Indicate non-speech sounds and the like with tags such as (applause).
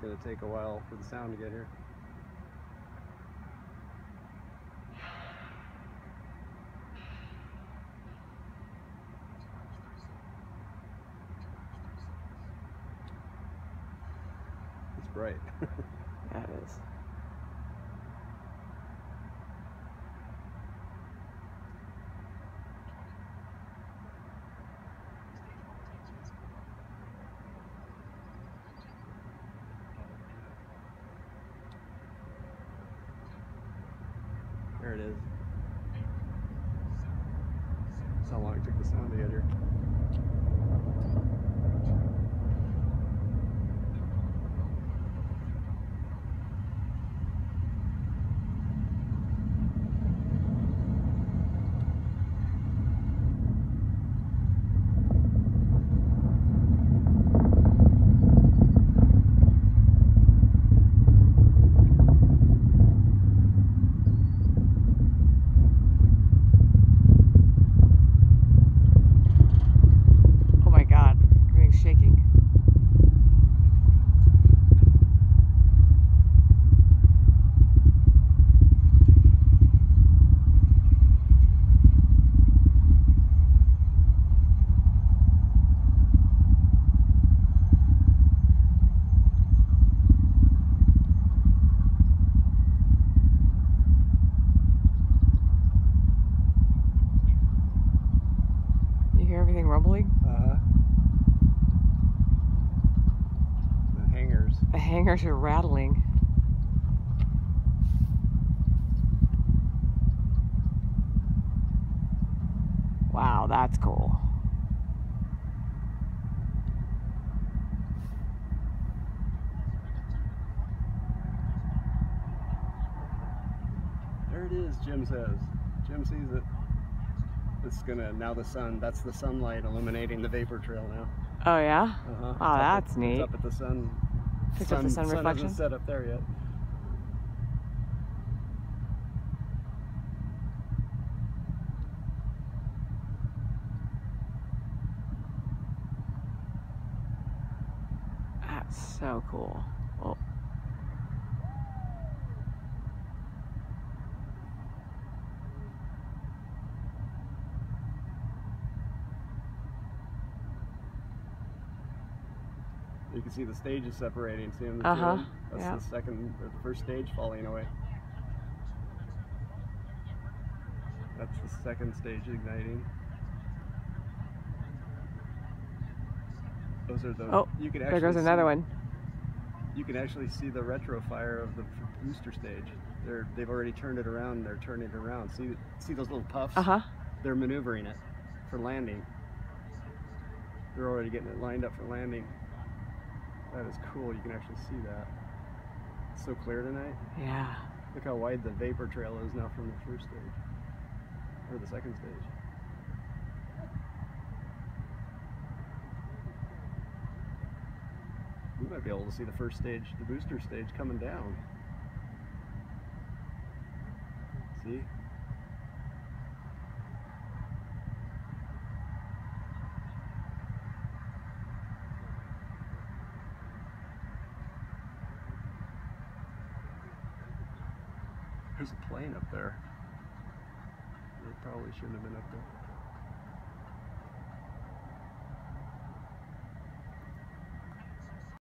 going to take a while for the sound to get here. It's bright. (laughs) Yeah, it is. There it is. That's how long it took the sound to get here. Oh my god, everything's shaking. You hear everything rumbling? Uh huh. The hangars are rattling. Wow, that's cool. There it is, Jim says. Jim sees it. It's gonna, now the sun, that's the sunlight illuminating the vapor trail now. Oh yeah? Uh-huh. Oh, It's up that's at- neat. It's up at the sun. Picked up the sun reflection? hasn't set up there yet. That's so cool. Oh. You can see the stages separating. See them? the Uh-huh, of? That's yeah. the second, or the first stage falling away. That's the second stage igniting. Those are the. Oh, you can There goes another see- one. You can actually see the retro fire of the booster stage. They're they've already turned it around. They're turning it around. See see those little puffs? Uh huh. They're maneuvering it for landing. They're already getting it lined up for landing. That is cool. You can actually see that. It's so clear tonight. Yeah. Look how wide the vapor trail is now from the first stage or the second stage. We might be able to see the first stage, the booster stage coming down. See? There's a plane up there. They probably shouldn't have been up there.